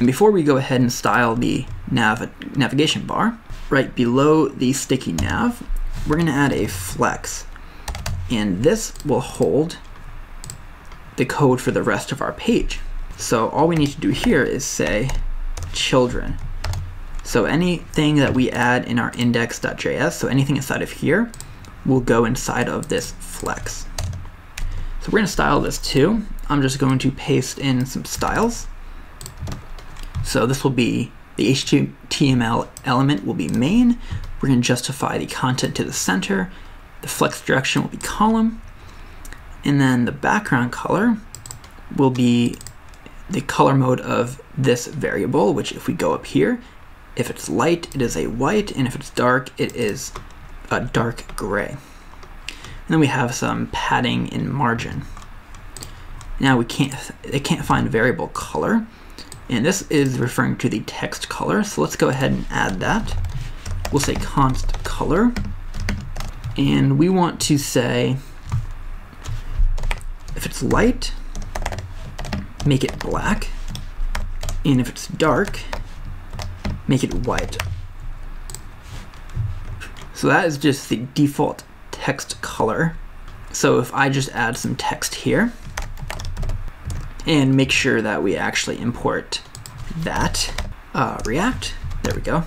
And before we go ahead and style the nav navigation bar, right below the sticky nav, we're going to add a flex. And this will hold the code for the rest of our page. So all we need to do here is say children. So anything that we add in our index.js, so anything inside of here, will go inside of this flex. So we're going to style this too. I'm just going to paste in some styles. So this will be the HTML element will be main. We're going to justify the content to the center. The flex direction will be column. And then the background color will be the color mode of this variable, which if we go up here, if it's light, it is a white, and if it's dark, it is a dark gray. And then we have some padding in margin. Now we can't, it can't find variable color, and this is referring to the text color, so let's go ahead and add that. We'll say const color, and we want to say, if it's light, make it black, and if it's dark, make it white. So that is just the default text color. So if I just add some text here, and make sure that we actually import that uh, React, there we go.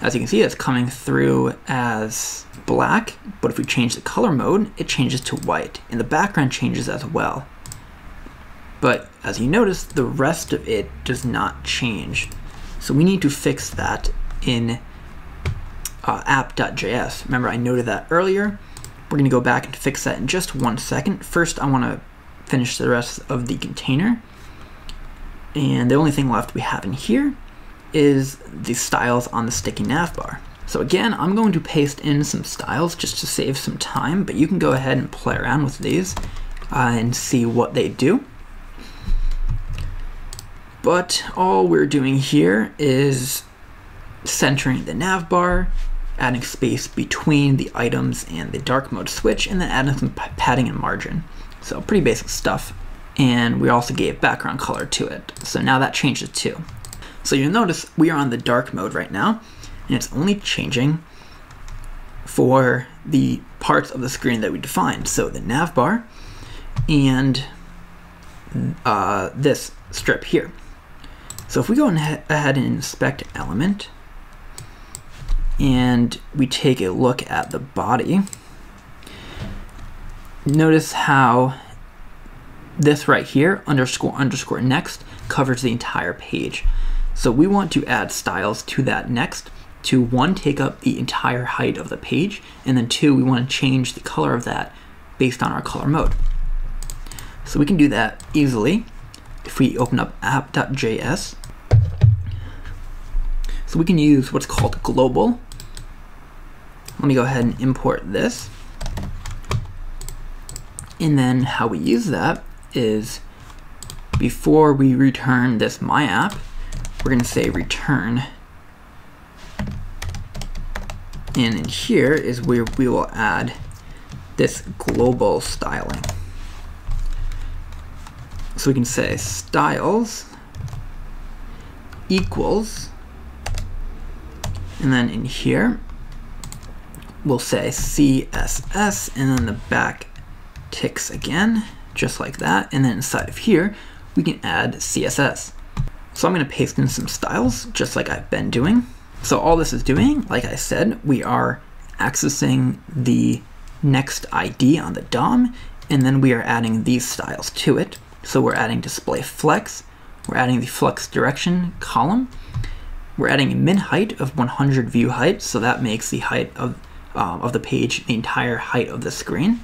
As you can see, it's coming through as black, but if we change the color mode, it changes to white, and the background changes as well. But as you notice, the rest of it does not change. So we need to fix that in uh, app.js. Remember I noted that earlier. We're going to go back and fix that in just one second. First, I want to finish the rest of the container. And the only thing left we have in here is the styles on the sticky navbar. So again, I'm going to paste in some styles just to save some time, but you can go ahead and play around with these uh, and see what they do. But all we're doing here is centering the navbar, adding space between the items and the dark mode switch, and then adding some padding and margin. So pretty basic stuff. And we also gave background color to it. So now that changes too. So you'll notice we are on the dark mode right now, and it's only changing for the parts of the screen that we defined. So the nav bar and uh, this strip here. So if we go ahead and inspect element and we take a look at the body, notice how this right here, underscore underscore next, covers the entire page. So we want to add styles to that next to one, take up the entire height of the page, and then two, we want to change the color of that based on our color mode. So we can do that easily if we open up app.js. So we can use what's called global. Let me go ahead and import this. And then how we use that is before we return this my app, we're going to say return. And in here is where we will add this global styling. So we can say styles equals, and then in here, we'll say CSS, and then the back ticks again, just like that. And then inside of here, we can add CSS. So I'm going to paste in some styles, just like I've been doing. So all this is doing, like I said, we are accessing the next ID on the DOM, and then we are adding these styles to it. So we're adding display flex, we're adding the flex direction column, we're adding a min height of 100 view height, so that makes the height of, um, of the page the entire height of the screen.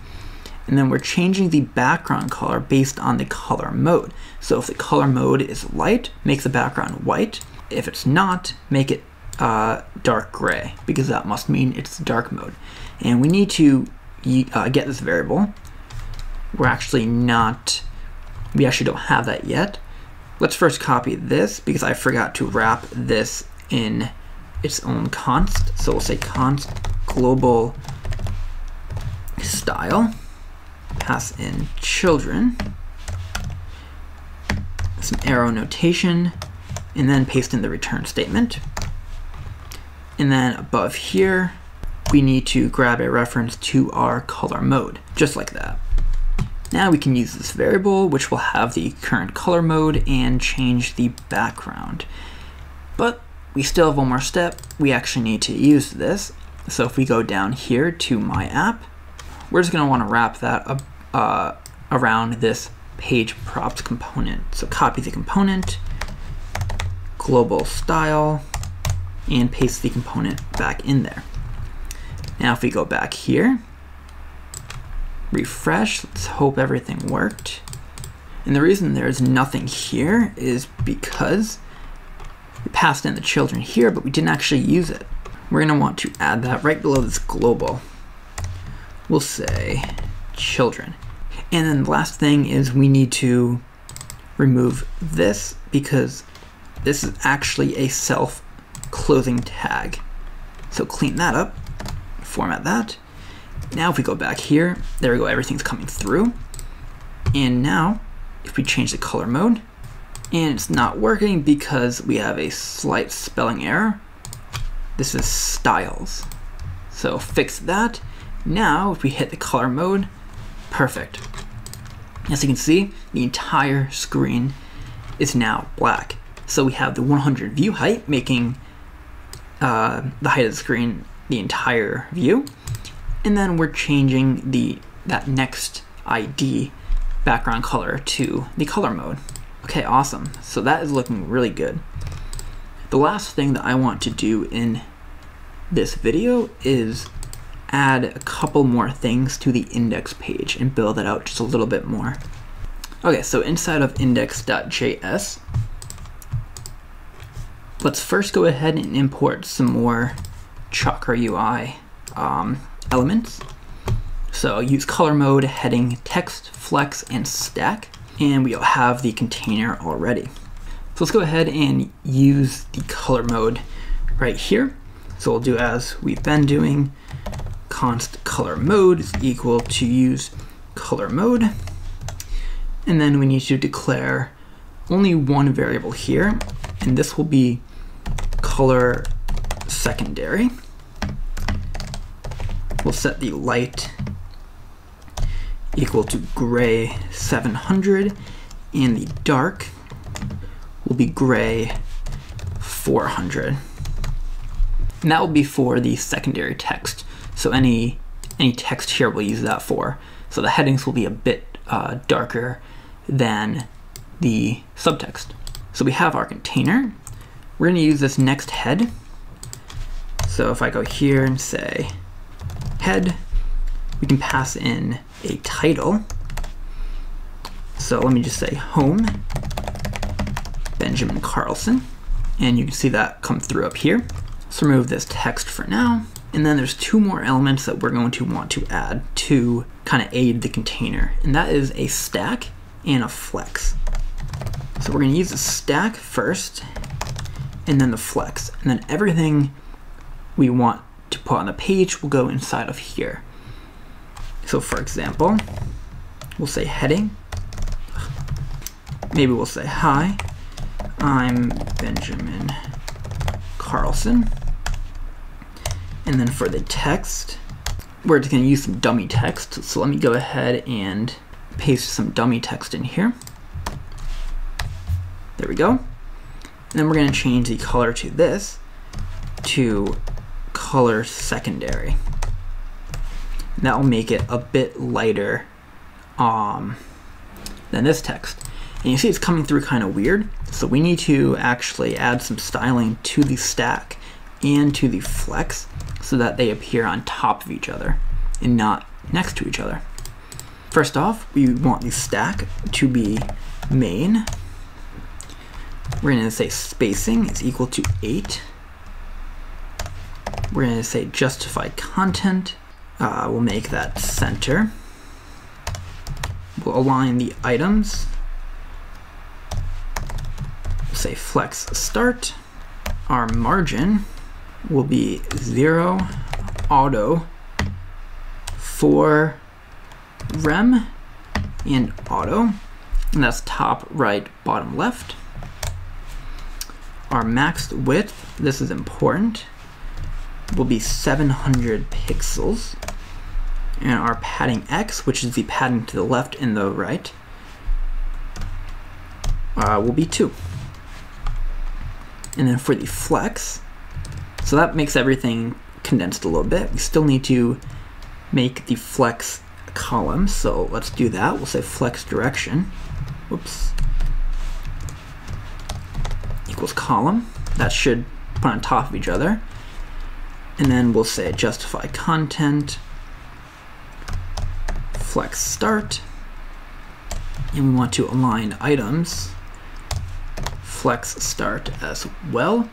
And then we're changing the background color based on the color mode. So if the color mode is light, make the background white. If it's not, make it uh, dark gray, because that must mean it's dark mode. And we need to uh, get this variable. We're actually not, we actually don't have that yet. Let's first copy this, because I forgot to wrap this in its own const. So we'll say const global style pass in children. some arrow notation, and then paste in the return statement. And then above here, we need to grab a reference to our color mode, just like that. Now we can use this variable, which will have the current color mode and change the background. But we still have one more step. We actually need to use this. So if we go down here to my app, we're just gonna wanna wrap that uh, around this page props component. So copy the component, global style, and paste the component back in there. Now if we go back here, refresh, let's hope everything worked. And the reason there's nothing here is because we passed in the children here, but we didn't actually use it. We're gonna want to add that right below this global. We'll say children. And then the last thing is we need to remove this because this is actually a self-closing tag. So clean that up, format that. Now if we go back here, there we go, everything's coming through. And now, if we change the color mode, and it's not working because we have a slight spelling error. This is styles. So fix that. Now, if we hit the color mode, perfect. As you can see, the entire screen is now black. So we have the 100 view height making uh, the height of the screen the entire view. And then we're changing the that next ID background color to the color mode. Okay, awesome. So that is looking really good. The last thing that I want to do in this video is add a couple more things to the index page and build it out just a little bit more. Okay, so inside of index.js, let's first go ahead and import some more Chakra UI um, elements. So use color mode, heading, text, flex, and stack, and we'll have the container already. So let's go ahead and use the color mode right here. So we'll do as we've been doing, const color mode is equal to use color mode. And then we need to declare only one variable here, and this will be color secondary. We'll set the light equal to gray 700 and the dark will be gray 400. And that will be for the secondary text. So any any text here we'll use that for. So the headings will be a bit uh, darker than the subtext. So we have our container. We're gonna use this next head. So if I go here and say head, we can pass in a title. So let me just say home, Benjamin Carlson. And you can see that come through up here. Let's remove this text for now. And then there's two more elements that we're going to want to add to kind of aid the container. And that is a stack and a flex. So we're gonna use the stack first and then the flex. And then everything we want to put on the page will go inside of here. So for example, we'll say heading. Maybe we'll say, hi, I'm Benjamin Carlson. And then for the text, we're just gonna use some dummy text. So let me go ahead and paste some dummy text in here. There we go. And then we're gonna change the color to this to color secondary. And that will make it a bit lighter um, than this text. And you see it's coming through kind of weird. So we need to actually add some styling to the stack and to the flex so that they appear on top of each other and not next to each other. First off, we want the stack to be main. We're going to say spacing is equal to 8. We're going to say justify content uh, we'll make that center. We'll align the items. We'll say flex start. Our margin will be zero auto for rem and auto. and that's top, right, bottom, left. Our max width, this is important, will be 700 pixels. And our padding X, which is the padding to the left and the right, uh, will be 2. And then for the flex, so that makes everything condensed a little bit. We still need to make the flex column, so let's do that. We'll say flex direction. Whoops. Equals column. That should put on top of each other. And then we'll say justify content, flex start, and we want to align items, flex start as well.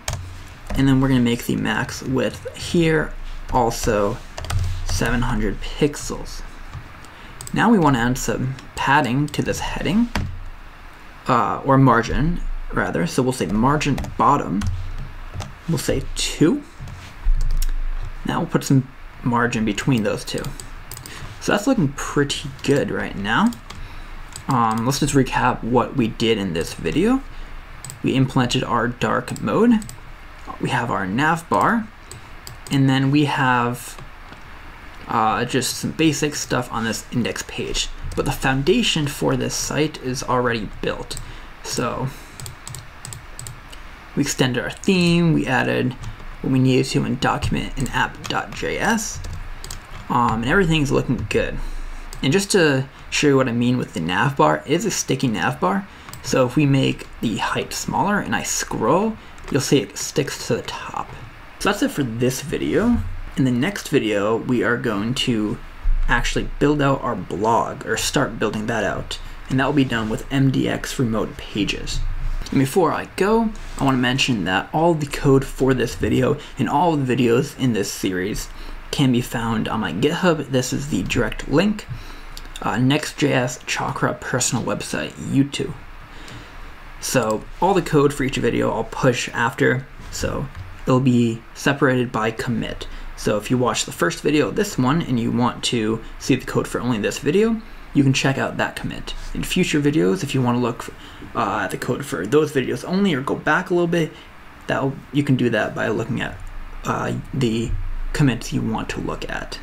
And then we're going to make the max width here also 700 pixels. Now we want to add some padding to this heading, uh, or margin rather. So we'll say margin bottom, we'll say 2. Now we'll put some margin between those two. So that's looking pretty good right now. Um, let's just recap what we did in this video. We implemented our dark mode. We have our nav bar. And then we have uh, just some basic stuff on this index page. But the foundation for this site is already built. So we extended our theme, we added what we needed to in document and app.js, um, and everything's looking good. And just to show you what I mean with the nav bar, it is a sticky nav bar. So if we make the height smaller and I scroll, you'll see it sticks to the top. So that's it for this video. In the next video, we are going to actually build out our blog or start building that out. And that will be done with MDX remote pages. And before I go, I want to mention that all the code for this video and all the videos in this series can be found on my GitHub. This is the direct link. Uh, Next.js Chakra personal website, YouTube. So all the code for each video I'll push after, so it'll be separated by commit. So if you watch the first video, this one, and you want to see the code for only this video, you can check out that commit. In future videos, if you want to look uh, at the code for those videos only or go back a little bit, that you can do that by looking at uh, the commits you want to look at.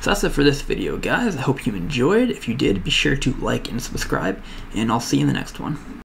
So that's it for this video, guys. I hope you enjoyed. If you did, be sure to like and subscribe, and I'll see you in the next one.